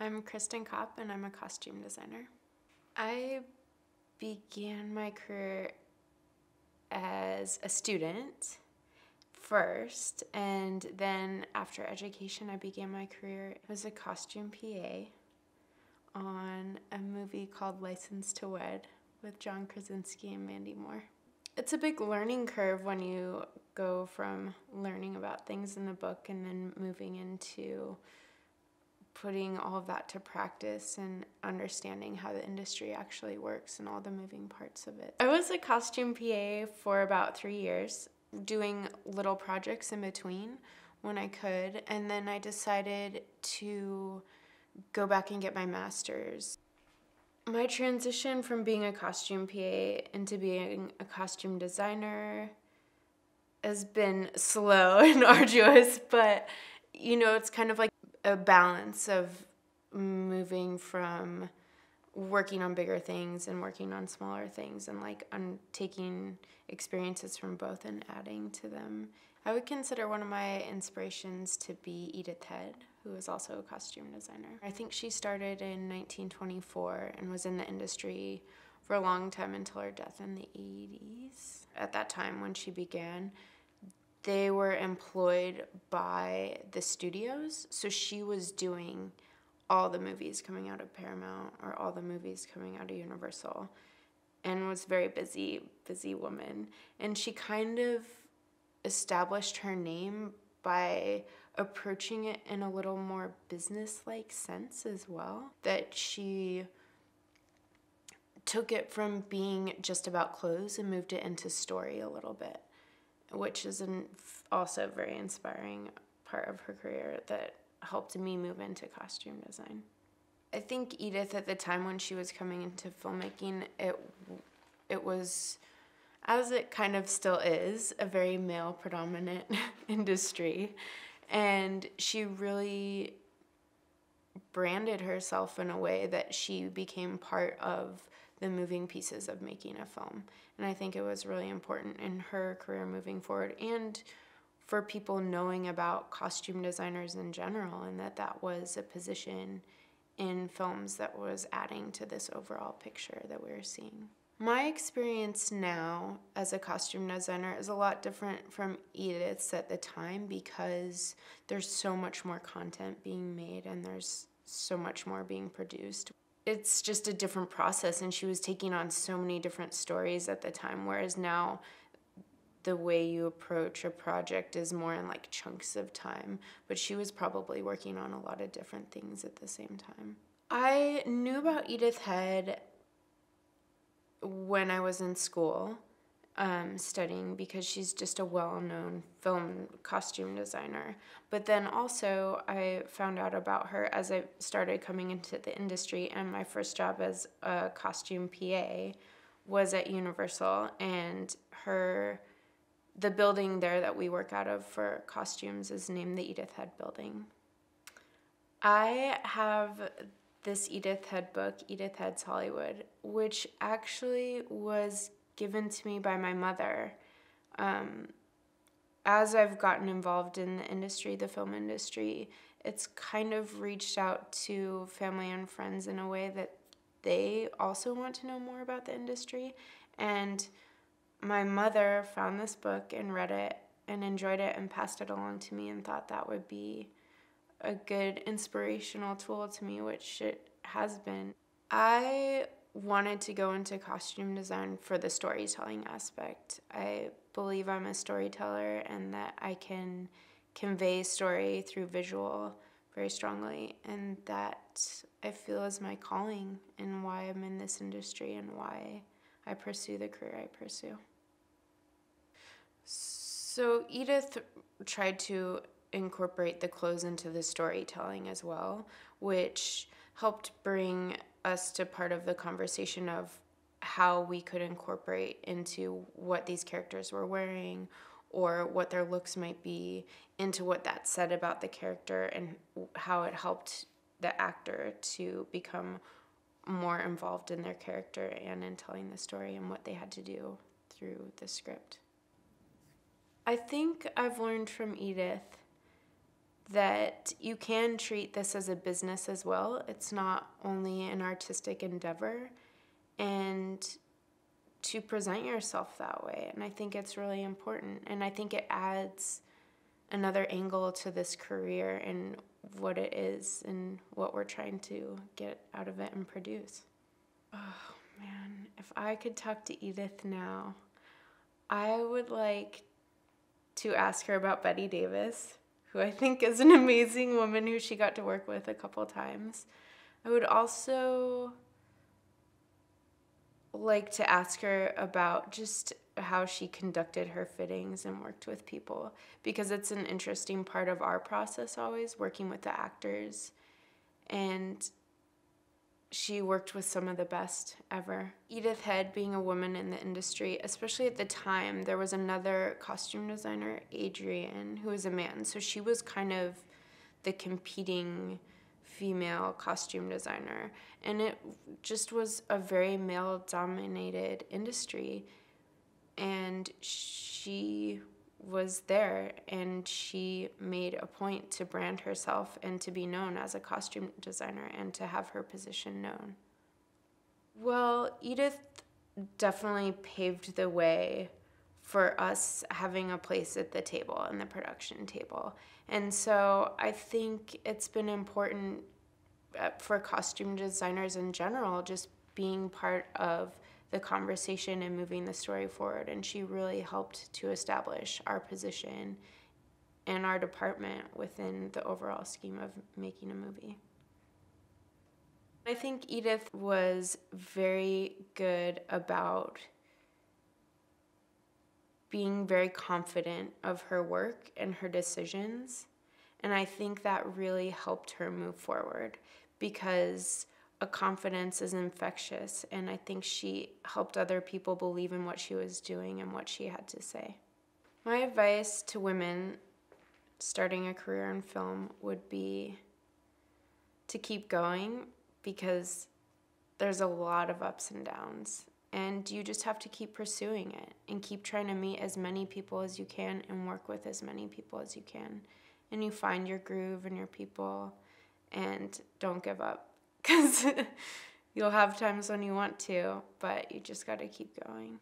I'm Kristen Kopp and I'm a costume designer. I began my career as a student first, and then after education, I began my career as a costume PA on a movie called License to Wed with John Krasinski and Mandy Moore. It's a big learning curve when you go from learning about things in the book and then moving into putting all of that to practice and understanding how the industry actually works and all the moving parts of it. I was a costume PA for about three years, doing little projects in between when I could, and then I decided to go back and get my master's. My transition from being a costume PA into being a costume designer has been slow and arduous, but you know, it's kind of like a balance of moving from working on bigger things and working on smaller things and like I'm taking experiences from both and adding to them. I would consider one of my inspirations to be Edith Head, who is also a costume designer. I think she started in 1924 and was in the industry for a long time until her death in the 80s. At that time, when she began, they were employed by the studios. So she was doing all the movies coming out of Paramount or all the movies coming out of Universal and was very busy, busy woman. And she kind of established her name by approaching it in a little more business like sense as well. That she took it from being just about clothes and moved it into story a little bit, which is an also very inspiring part of her career that helped me move into costume design. I think Edith at the time when she was coming into filmmaking, it it was as it kind of still is, a very male predominant industry. And she really branded herself in a way that she became part of the moving pieces of making a film. And I think it was really important in her career moving forward and for people knowing about costume designers in general and that that was a position in films that was adding to this overall picture that we were seeing. My experience now as a costume designer is a lot different from Edith's at the time because there's so much more content being made and there's so much more being produced. It's just a different process, and she was taking on so many different stories at the time, whereas now the way you approach a project is more in like chunks of time. But she was probably working on a lot of different things at the same time. I knew about Edith Head when I was in school um, studying because she's just a well known film costume designer. But then also, I found out about her as I started coming into the industry, and my first job as a costume PA was at Universal, and her. The building there that we work out of for costumes is named the Edith Head Building. I have this Edith Head book, Edith Head's Hollywood, which actually was given to me by my mother. Um, as I've gotten involved in the industry, the film industry, it's kind of reached out to family and friends in a way that they also want to know more about the industry. And my mother found this book and read it and enjoyed it and passed it along to me and thought that would be a good inspirational tool to me, which it has been. I wanted to go into costume design for the storytelling aspect. I believe I'm a storyteller and that I can convey story through visual very strongly, and that I feel is my calling and why I'm in this industry and why I pursue the career I pursue. So, Edith tried to incorporate the clothes into the storytelling as well, which helped bring us to part of the conversation of how we could incorporate into what these characters were wearing or what their looks might be into what that said about the character and how it helped the actor to become more involved in their character and in telling the story and what they had to do through the script. I think I've learned from Edith that you can treat this as a business as well. It's not only an artistic endeavor. And to present yourself that way. And I think it's really important. And I think it adds another angle to this career and what it is and what we're trying to get out of it and produce. Oh man, if I could talk to Edith now, I would like to ask her about Bette Davis, who I think is an amazing woman who she got to work with a couple times. I would also like to ask her about just how she conducted her fittings and worked with people because it's an interesting part of our process always working with the actors and she worked with some of the best ever. Edith Head, being a woman in the industry, especially at the time, there was another costume designer, Adrian, who was a man. So she was kind of the competing female costume designer. And it just was a very male dominated industry. And she was there and she made a point to brand herself and to be known as a costume designer and to have her position known. Well, Edith definitely paved the way for us having a place at the table and the production table. And so I think it's been important uh, for costume designers in general, just being part of the conversation and moving the story forward. And she really helped to establish our position and our department within the overall scheme of making a movie. I think Edith was very good about being very confident of her work and her decisions. And I think that really helped her move forward because a confidence is infectious. And I think she helped other people believe in what she was doing and what she had to say. My advice to women starting a career in film would be to keep going because there's a lot of ups and downs and you just have to keep pursuing it and keep trying to meet as many people as you can and work with as many people as you can and you find your groove and your people and don't give up because you'll have times when you want to but you just got to keep going